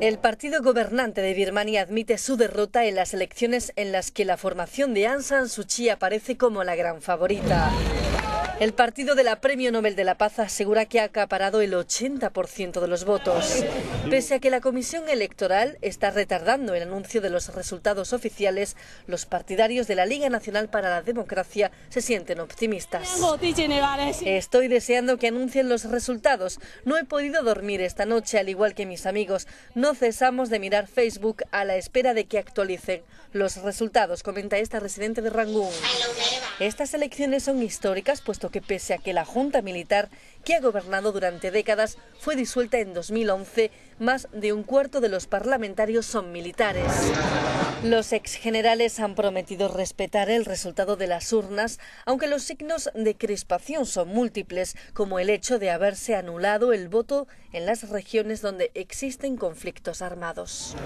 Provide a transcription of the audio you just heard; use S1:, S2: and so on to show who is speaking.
S1: El partido gobernante de Birmania admite su derrota en las elecciones en las que la formación de Aung San Suu Kyi aparece como la gran favorita. El partido de la Premio Nobel de la Paz asegura que ha acaparado el 80% de los votos. Pese a que la Comisión Electoral está retardando el anuncio de los resultados oficiales, los partidarios de la Liga Nacional para la Democracia se sienten optimistas. Estoy deseando que anuncien los resultados. No he podido dormir esta noche, al igual que mis amigos. No cesamos de mirar Facebook a la espera de que actualicen los resultados, comenta esta residente de Rangún. Estas elecciones son históricas, puesto que pese a que la Junta Militar, que ha gobernado durante décadas, fue disuelta en 2011, más de un cuarto de los parlamentarios son militares. Los exgenerales han prometido respetar el resultado de las urnas, aunque los signos de crispación son múltiples, como el hecho de haberse anulado el voto en las regiones donde existen conflictos armados.